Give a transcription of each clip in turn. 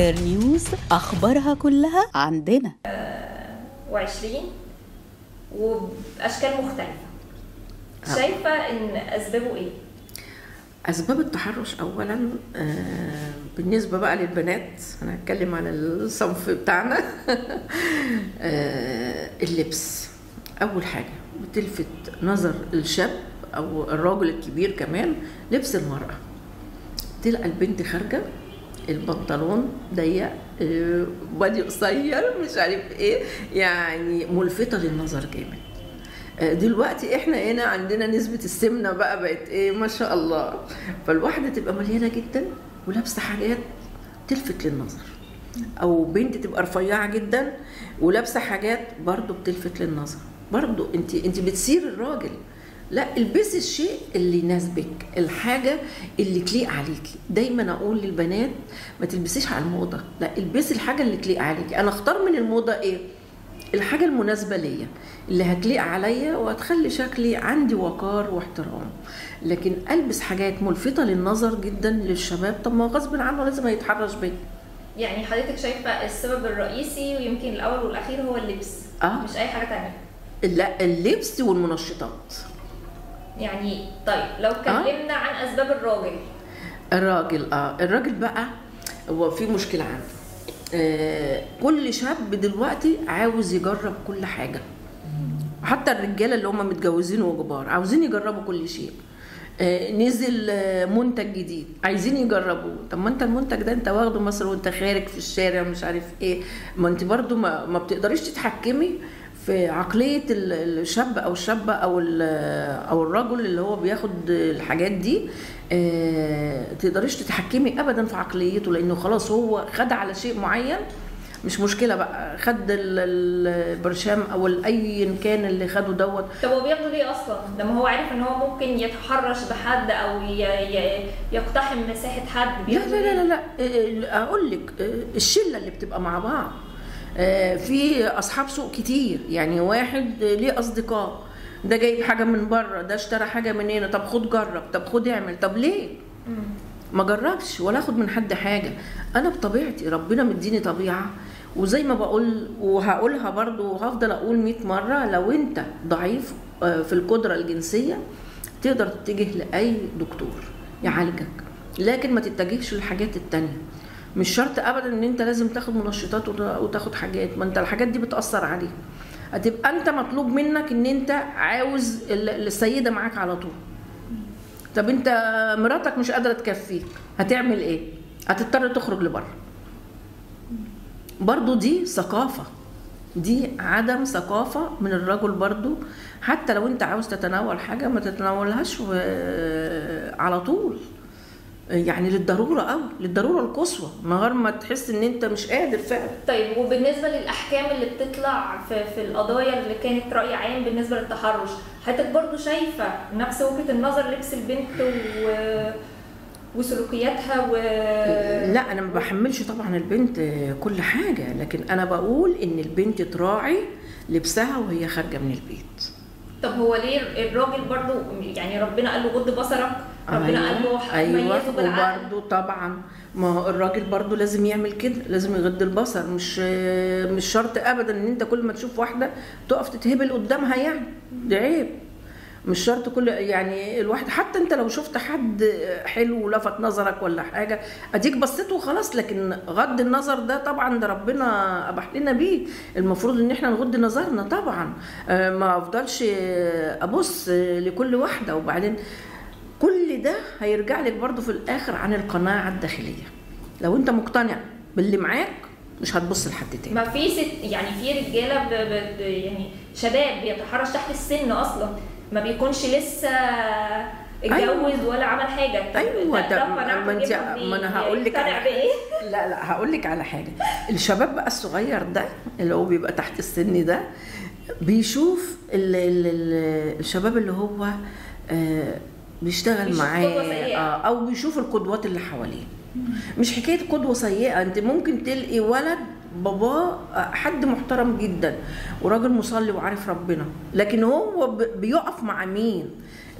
هير نيوز أخبارها كلها عندنا. وعشرين وبأشكال مختلفة. شايفة إن أسبابه إيه؟ أسباب التحرش اولا آه، بالنسبة بقى للبنات أنا هتكلم عن الصنف بتاعنا. آه، اللبس. أول حاجة بتلفت نظر الشاب أو الراجل الكبير كمان لبس المرأة. تلقى البنت خارجة البنطلون ضيق آه، بادي قصير مش عارف إيه يعني ملفتة للنظر جامد. آه، دلوقتي إحنا هنا عندنا نسبة السمنة بقى بقت إيه ما شاء الله. فالواحدة تبقى مليانة جدا ولابسة حاجات تلفت للنظر. أو بنت تبقى رفيعة جدا ولابسة حاجات برضو بتلفت للنظر. برضو أنت أنت بتثير الراجل. لا البسي الشيء اللي يناسبك الحاجة اللي تليق عليكي. دايما أقول للبنات ما تلبسيش على الموضة. لا البسي الحاجة اللي تليق عليكي. أنا أختار من الموضة إيه؟ الحاجة المناسبة ليا اللي هتليق عليا وهتخلي شكلي عندي وقار واحترام. لكن ألبس حاجات ملفتة للنظر جدا للشباب. طب ما غصب عنه لازم هيتحرش بيا يعني حضرتك شايفة السبب الرئيسي ويمكن الأول والأخير هو اللبس آه. مش أي حاجة تانية. لا اللبس والمنشطات. يعني طيب لو اتكلمنا عن أسباب الراجل. الراجل آه الراجل بقى هو في مشكلة عنده. آه كل شاب دلوقتي عاوز يجرب كل حاجة. حتى الرجالة اللي هم متجوزين وكبار عاوزين يجربوا كل شيء. آه، نزل آه، منتج جديد عايزين يجربوه. طب ما انت المنتج ده انت واخده مثلا وانت خارج في الشارع مش عارف إيه. ما انت برضو ما, ما بتقدريش تتحكمي في عقلية ال- الشاب أو الشابة أو ال- أو الرجل اللي هو بياخد الحاجات دي آه، تقدريش تتحكمي أبدا في عقليته لأنه خلاص هو خد على شيء معين مش مشكلة بقى خد ال- ال- البرشام ال- أيا كان اللي خده دوت طب هو بياخده ليه أصلا؟ لما هو عارف إن هو ممكن يتحرش بحد. ي... يقتحم مساحة حد لا لا لا؟ لا, لا. أقول لك الشلة اللي بتبقى مع بعض آه، في أصحاب سوق كتير. يعني واحد ليه أصدقاء. ده جايب حاجة من بره ده اشترى حاجة من هنا طب خد جرب طب خد اعمل. طب ليه. ما جربش ولا أخد من حد حاجة. أنا بطبيعتي ربنا مديني طبيعة. وزي ما بقول وهقولها برضو وهفضل أقول 100 مرة لو أنت ضعيف آه، في القدرة الجنسية تقدر تتجه لأي دكتور يعالجك. لكن ما تتجهش للحاجات التانية. مش شرط ابدا إن أنت لازم تاخد منشطات وت- وتاخد حاجات. ما أنت الحاجات دي بتأثر عليك. هتبقى أنت مطلوب منك إن أنت عاوز ال- السيدة معاك على طول. طب أنت مراتك مش قادرة تكفيك. هتعمل إيه؟ هتضطر تخرج لبره. برضو دي ثقافة. دي عدم ثقافة من الرجل برضو. حتى لو أنت عاوز تتناول حاجة ما تتناولهاش على طول. يعني للضرورة أوي للضرورة القصوى نهار ما تحس إن أنت مش قادر فعلا. طيب وبالنسبة للأحكام اللي بتطلع في, في القضايا اللي كانت رأي عام بالنسبة للتحرش حضرتك برضو شايفة نفس وجهة النظر لبس البنت و... وسلوكياتها و لا أنا ما بحملش طبعا البنت كل حاجة لكن أنا بقول إن البنت تراعي لبسها وهي خارجة من البيت. طب هو ليه الراجل برضو يعني ربنا قال له غض بصرك؟ ربنا ميزه بالعقل وبرده طبعا ما هو الراجل برضه لازم يعمل كده لازم يغض البصر. مش مش شرط ابدا إن أنت كل ما تشوف واحدة تقف تتهبل قدامها يعني. ده عيب. مش شرط كل يعني الواحد حتى أنت لو شفت حد حلو ولفت نظرك ولا حاجة أديك بصيت وخلاص. لكن غض النظر ده طبعا ده ربنا أباح لنا بيه. المفروض إن إحنا نغض نظرنا طبعا. آه، ما أفضلش أبص لكل واحدة. وبعدين ده هيرجع لك برضو في الآخر عن القناعة الداخلية. لو أنت مقتنع باللي معاك مش هتبص لحد تاني. ما في ست يعني في رجالة ب... ب... يعني شباب بيتحرش تحت السن أصلا. ما بيكونش لسه اتجوز أيوة. ولا عمل حاجة. طب أيوه. ده ما انت ما أنا هقول لك يقتنع على بإيه؟ لا لا هقول لك على حاجة. الشباب بقى الصغير ده اللي هو بيبقى تحت السن ده بيشوف ال ال ال الشباب اللي هو آه بيشتغل معاه. آه أو بيشوف القدوات اللي حواليه. مش حكاية قدوة سيئة أنت ممكن تلقي ولد باباه حد محترم جدا وراجل مصلي وعارف ربنا لكن هو بيقف مع مين؟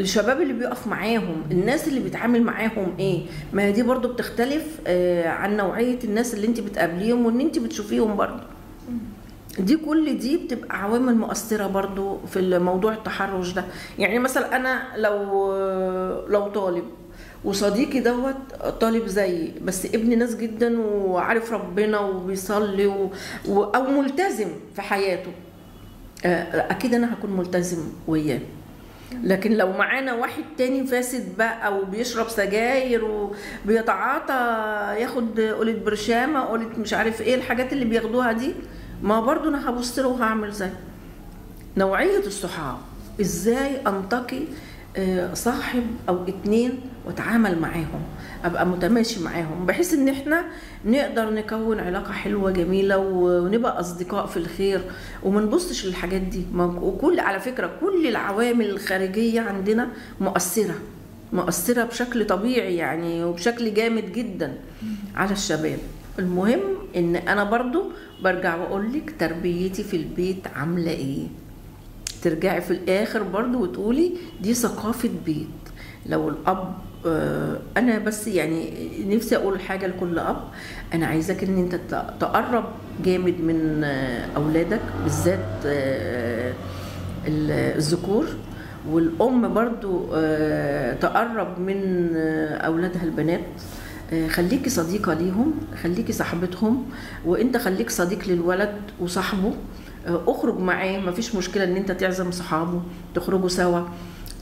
الشباب اللي بيقف معاهم الناس اللي بيتعامل معاهم إيه؟ ما هي دي برضو بتختلف آه، عن نوعية الناس اللي أنت بتقابليهم وإن أنت بتشوفيهم برضو. دي كل دي بتبقى عوامل مؤثرة برضو في الموضوع التحرش ده. يعني مثلا أنا لو لو طالب وصديقي دوت طالب زيي بس ابن ناس جدا وعارف ربنا وبيصلي و... و... أو ملتزم في حياته آه، أكيد أنا هكون ملتزم وياه. لكن لو معانا واحد تاني فاسد بقى وبيشرب سجاير وبيتعاطى ياخد قولة برشامة قولة مش عارف إيه الحاجات اللي بياخدوها دي ما برضو أنا هبص له وهعمل زي. نوعية الصحاب إزاي أنتقي آه، صاحب أو اتنين وأتعامل معاهم أبقى متماشي معاهم. بحيث إن إحنا نقدر نكون علاقة حلوة جميلة ونبقى أصدقاء في الخير. وما نبصش للحاجات دي. وكل على فكرة كل العوامل الخارجية عندنا مؤثرة. مؤثرة بشكل طبيعي يعني وبشكل جامد جدا على الشباب. المهم إن أنا برضو برجع وأقول لك تربيتي في البيت عاملة إيه. ترجعي في الآخر برضو وتقولي دي ثقافة بيت. لو الأب آه، أنا بس يعني نفسي أقول حاجة لكل أب. أنا عايزاك إن أنت تقرب جامد من آه، أولادك بالذات آه، ال- الذكور. والأم برضو تقرب من أولادها البنات. خليكي صديقة ليهم خليكي صاحبتهم وإنت خليك صديق للولد وصاحبه. آه، اخرج معاه مفيش مشكلة إن إنت تعزم صحابه تخرجوا سوا.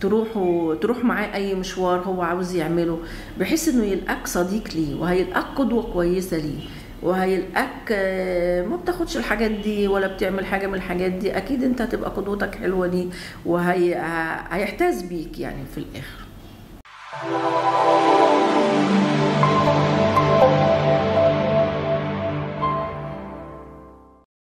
تروحوا تروح معاه أي مشوار هو عاوز يعمله بحيث إنه يلقاك صديق ليه وهيلقاك قدوة كويسة ليه وهيلقاك آه، ما بتاخدش الحاجات دي ولا بتعمل حاجة من الحاجات دي. أكيد إنت هتبقى قدوتك حلوة ليه وهيحتاز بيك يعني في الآخر.